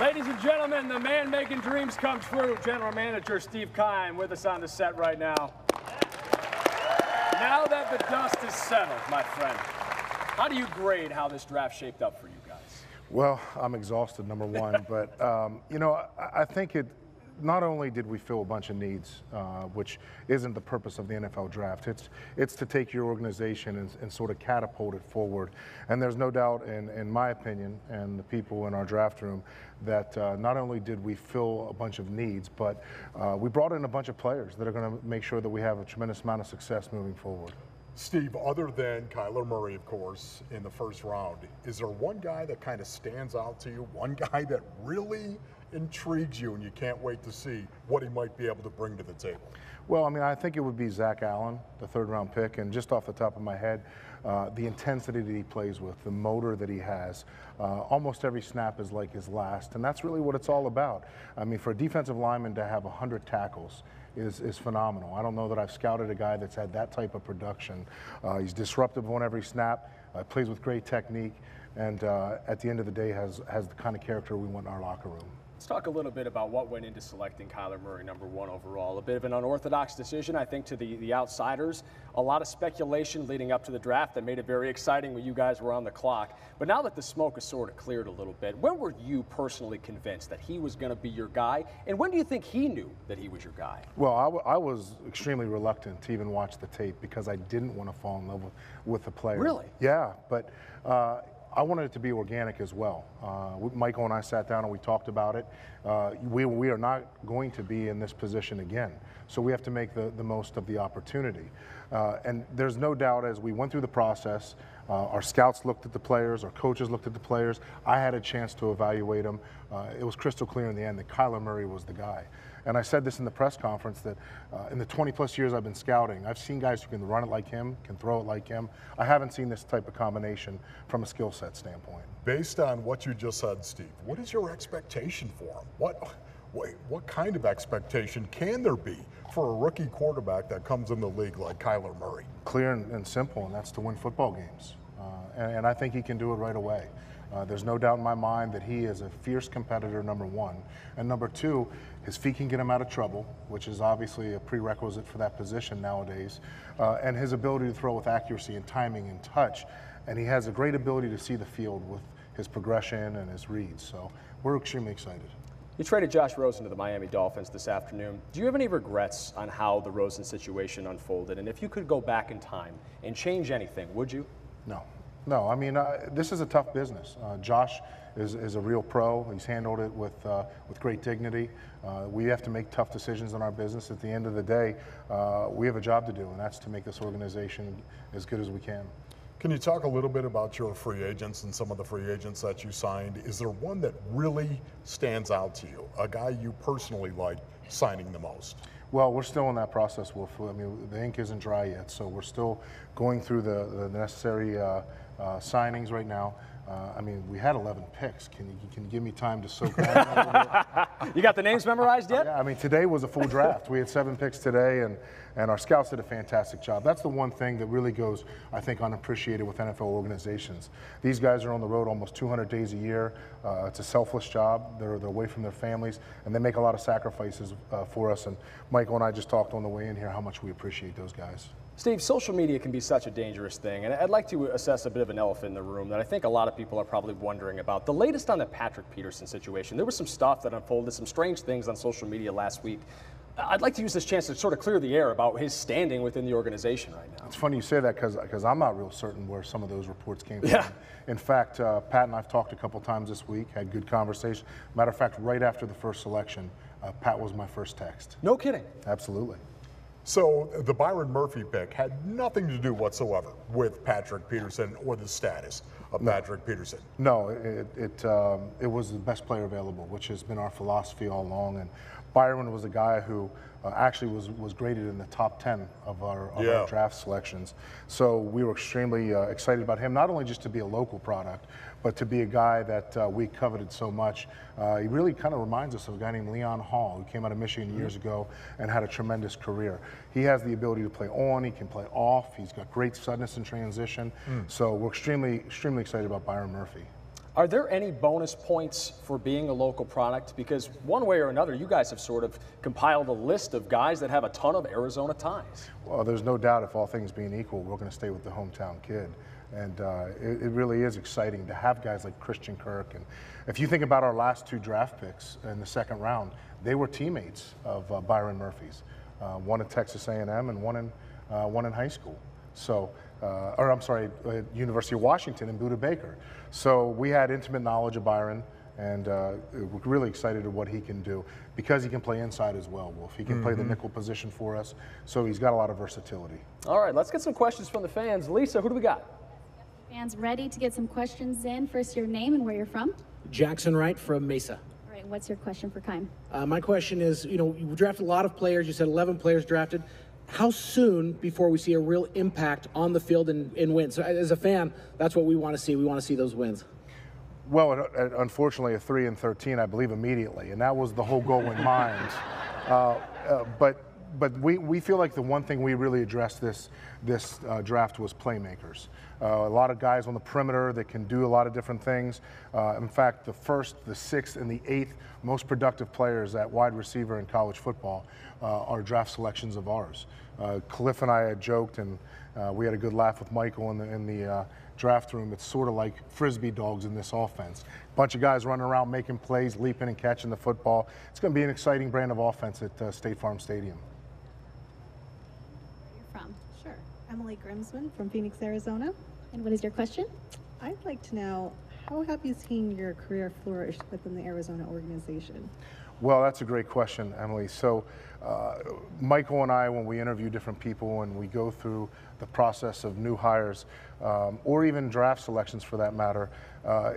Ladies and gentlemen, the man making dreams come true, General Manager Steve Keim with us on the set right now. Now that the dust is settled, my friend, how do you grade how this draft shaped up for you guys? Well, I'm exhausted, number one, but um, you know, I, I think it not only did we fill a bunch of needs, uh, which isn't the purpose of the NFL draft, it's, it's to take your organization and, and sort of catapult it forward. And there's no doubt, in, in my opinion, and the people in our draft room, that uh, not only did we fill a bunch of needs, but uh, we brought in a bunch of players that are going to make sure that we have a tremendous amount of success moving forward. Steve, other than Kyler Murray, of course, in the first round, is there one guy that kind of stands out to you? One guy that really intrigues you and you can't wait to see what he might be able to bring to the table? Well, I mean, I think it would be Zach Allen, the third round pick, and just off the top of my head, uh, the intensity that he plays with, the motor that he has. Uh, almost every snap is like his last, and that's really what it's all about. I mean, for a defensive lineman to have 100 tackles is, is phenomenal. I don't know that I've scouted a guy that's had that type of production. Uh, he's disruptive on every snap, uh, plays with great technique, and uh, at the end of the day has, has the kind of character we want in our locker room. Let's talk a little bit about what went into selecting Kyler Murray number one overall. A bit of an unorthodox decision, I think, to the, the outsiders. A lot of speculation leading up to the draft that made it very exciting when you guys were on the clock. But now that the smoke has sort of cleared a little bit, when were you personally convinced that he was going to be your guy? And when do you think he knew that he was your guy? Well, I, was extremely reluctant to even watch the tape because I didn't want to fall in love with, with the player. Really? Yeah, but. Uh, I wanted it to be organic as well. Uh, Michael and I sat down and we talked about it. Uh, we, we are not going to be in this position again, so we have to make the, the most of the opportunity. Uh, and there's no doubt as we went through the process, uh, our scouts looked at the players, our coaches looked at the players. I had a chance to evaluate them. Uh, it was crystal clear in the end that Kyler Murray was the guy. And I said this in the press conference that uh, in the 20 plus years I've been scouting, I've seen guys who can run it like him, can throw it like him. I haven't seen this type of combination from a skill set standpoint. Based on what you just said, Steve, what is your expectation for him? What, what, what kind of expectation can there be for a rookie quarterback that comes in the league like Kyler Murray? Clear and, and simple, and that's to win football games. Uh, and, and I think he can do it right away. Uh, there's no doubt in my mind that he is a fierce competitor, number one. And number two, his feet can get him out of trouble, which is obviously a prerequisite for that position nowadays. Uh, and his ability to throw with accuracy and timing and touch. And he has a great ability to see the field with his progression and his reads. So we're extremely excited. You traded Josh Rosen to the Miami Dolphins this afternoon. Do you have any regrets on how the Rosen situation unfolded? And if you could go back in time and change anything, would you? No, no, I mean, uh, this is a tough business. Uh, Josh is, is a real pro. He's handled it with, uh, with great dignity. Uh, we have to make tough decisions in our business. At the end of the day, uh, we have a job to do, and that's to make this organization as good as we can. Can you talk a little bit about your free agents and some of the free agents that you signed? Is there one that really stands out to you, a guy you personally like signing the most? Well, we're still in that process, Wolf. I mean, the ink isn't dry yet, so we're still going through the, the necessary uh, uh, signings right now. Uh, I mean, we had 11 picks. Can you, can you give me time to soak that You got the names memorized yet? Yeah, I mean, today was a full draft. we had seven picks today, and, and our scouts did a fantastic job. That's the one thing that really goes, I think, unappreciated with NFL organizations. These guys are on the road almost 200 days a year. Uh, it's a selfless job. They're, they're away from their families, and they make a lot of sacrifices uh, for us. And Michael and I just talked on the way in here how much we appreciate those guys. Steve, social media can be such a dangerous thing, and I'd like to assess a bit of an elephant in the room that I think a lot of people are probably wondering about. The latest on the Patrick Peterson situation. There was some stuff that unfolded, some strange things on social media last week. I'd like to use this chance to sort of clear the air about his standing within the organization right now. It's funny you say that because I'm not real certain where some of those reports came yeah. from. In fact, uh, Pat and I've talked a couple times this week, had good conversation. Matter of fact, right after the first selection, uh, Pat was my first text. No kidding. Absolutely. So the Byron Murphy pick had nothing to do whatsoever with Patrick Peterson or the status of Patrick Peterson. No, it it, um, it was the best player available, which has been our philosophy all along. And Byron was a guy who uh, actually was, was graded in the top 10 of, our, of yeah. our draft selections. So we were extremely uh, excited about him, not only just to be a local product, but to be a guy that uh, we coveted so much. Uh, he really kind of reminds us of a guy named Leon Hall, who came out of Michigan mm-hmm. years ago and had a tremendous career. He has the ability to play on, he can play off, he's got great suddenness in transition. Mm. So we're extremely, extremely excited about Byron Murphy. Are there any bonus points for being a local product? Because one way or another, you guys have sort of compiled a list of guys that have a ton of Arizona ties. Well, there's no doubt if all things being equal, we're going to stay with the hometown kid. And uh, it, it really is exciting to have guys like Christian Kirk. And if you think about our last two draft picks in the second round, they were teammates of uh, Byron Murphy's, uh, one at Texas A&M and one in, uh, one in high school. So, uh, or I'm sorry, uh, University of Washington in Budda Baker. So we had intimate knowledge of Byron, and uh, we're really excited at what he can do because he can play inside as well. Wolf, he can play the nickel position for us, so he's got a lot of versatility. All right, let's get some questions from the fans. Lisa, who do we got? Fans ready to get some questions in. First, your name and where you're from. Jackson Wright from Mesa. All right, what's your question for Keim? Uh, my question is, you know, you drafted a lot of players. You said 11 players drafted. How soon before we see a real impact on the field and, and wins? So as a fan, that's what we want to see. We want to see those wins. Well, it- it- unfortunately, a three and thirteen, I believe immediately, and that was the whole goal in mind. Uh, uh, but but we, we feel like the one thing we really addressed this this uh, draft was playmakers. Uh, a lot of guys on the perimeter that can do a lot of different things. Uh, in fact, the first, the sixth, and the eighth most productive players at wide receiver in college football uh, are draft selections of ours. Uh, Kliff and I had joked, and uh, we had a good laugh with Michael in the in the draft room. It's sort of like frisbee dogs in this offense. Bunch of guys running around making plays, leaping and catching the football. It's going to be an exciting brand of offense at uh, State Farm Stadium. Where you're from. Sure. Emily Grimsman from Phoenix, Arizona. And what is your question? I'd like to know how have you seen your career flourish within the Arizona organization? Well, that's a great question, Emily. So, uh, Michael and I, when we interview different people and we go through the process of new hires, um, or even draft selections for that matter, uh,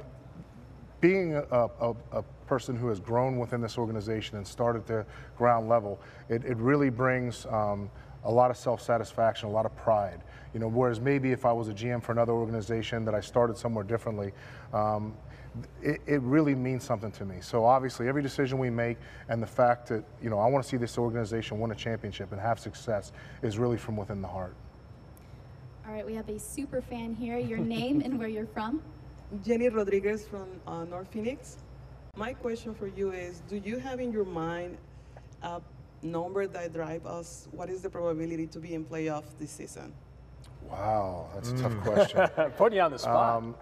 being a, a, a person who has grown within this organization and started at the ground level, it, it really brings um, a lot of self-satisfaction, a lot of pride. You know, whereas maybe if I was a GM for another organization that I started somewhere differently, um, it, it really means something to me. So obviously, every decision we make and the fact that you know I want to see this organization win a championship and have success is really from within the heart. All right, we have a super fan here. Your name and where you're from. Jenny Rodriguez from uh, North Phoenix. My question for you is Do you have in your mind a number that drive us? What is the probability to be in playoff this season? Wow, that's a tough question. Putting you on the spot. Um,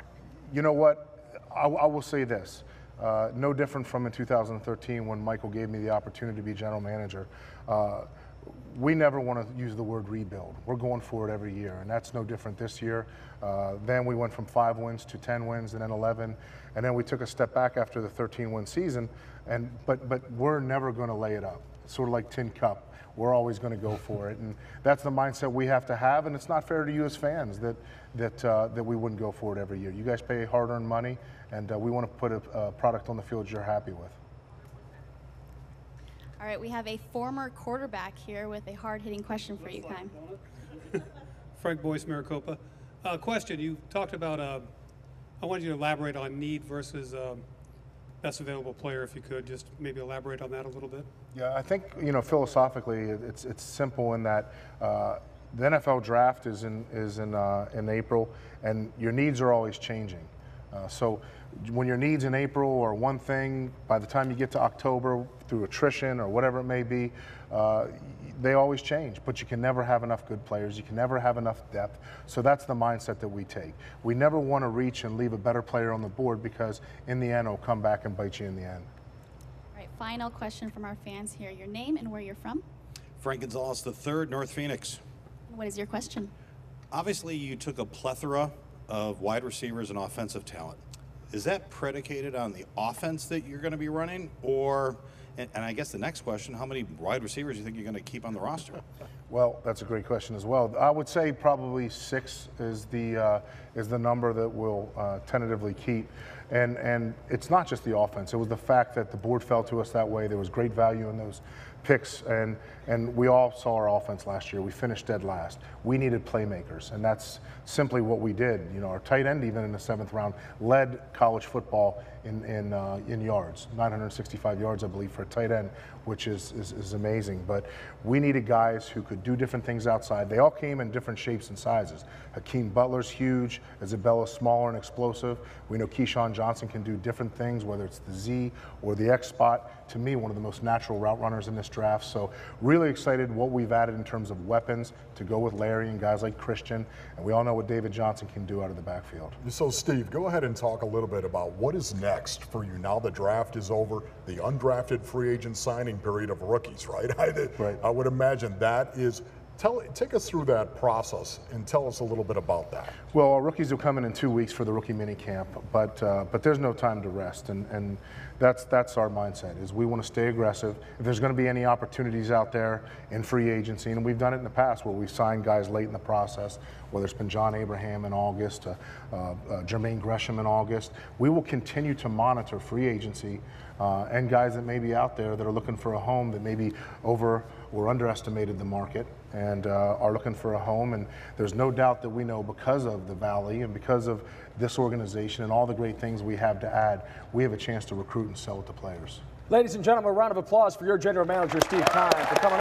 you know what? I, I will say this. Uh, no different from in 2013 when Michael gave me the opportunity to be general manager. Uh, we never want to use the word rebuild. We're going for it every year, and that's no different this year. Uh, then we went from five wins to 10 wins, and then 11, and then we took a step back after the 13-win season. And but but we're never going to lay it up. Sort of like Tin Cup we're always going to go for it. And that's the mindset we have to have. And it's not fair to you as fans that that uh, that we wouldn't go for it every year. You guys pay hard-earned money, and uh, we want to put a, a product on the field you're happy with. All right, we have a former quarterback here with a hard-hitting question for you, Keim. Frank Boyce, Maricopa. Uh, question, you talked about, uh, I wanted you to elaborate on need versus um, best available player, if you could, just maybe elaborate on that a little bit. Yeah, I think you know philosophically, it's it's simple in that uh, the NFL draft is in is in uh, in April, and your needs are always changing. Uh, so when your needs in April are one thing, by the time you get to October through attrition or whatever it may be, uh, they always change. But you can never have enough good players. You can never have enough depth. So that's the mindset that we take. We never want to reach and leave a better player on the board because in the end, it'll come back and bite you in the end. All right, final question from our fans here. Your name and where you're from. Frank Gonzalez III, North Phoenix. What is your question? Obviously, you took a plethora of wide receivers and offensive talent. Is that predicated on the offense that you're going to be running, or, and, and I guess the next question, how many wide receivers do you think you're going to keep on the roster? Well, that's a great question as well. I would say probably six is the uh, is the number that we'll uh, tentatively keep, and and it's not just the offense. It was the fact that the board fell to us that way. There was great value in those picks, and and we all saw our offense last year. We finished dead last. We needed playmakers, and that's simply what we did. You know, our tight end, even in the seventh round, led college football in in, uh, in yards, 965 yards, I believe, for a tight end, which is, is is amazing. But we needed guys who could do different things outside. They all came in different shapes and sizes. Hakeem Butler's huge, Isabella's smaller and explosive. We know KeeSean Johnson can do different things, whether it's the Z or the X spot. To me, one of the most natural route runners in this draft. So really excited what we've added in terms of weapons to go with Larry and guys like Christian. And we all know what David Johnson can do out of the backfield. So, Steve, go ahead and talk a little bit about what is next for you now the draft is over, the undrafted free agent signing period of rookies, right? I, Right. I would imagine that is. Tell, take us through that process and tell us a little bit about that. Well, our rookies will come in in two weeks for the rookie mini camp, but uh, but there's no time to rest, and, and that's that's our mindset is we want to stay aggressive. If there's going to be any opportunities out there in free agency, and we've done it in the past where we've signed guys late in the process, whether it's been John Abraham in August, uh, uh, uh, Jermaine Gresham in August, we will continue to monitor free agency uh, and guys that may be out there that are looking for a home that maybe over or underestimated the market and uh, are looking for a home. And there's no doubt that we know because of the Valley and because of this organization and all the great things we have to add, we have a chance to recruit and sell it to players. Ladies and gentlemen, a round of applause for your general manager, Steve Keim, for coming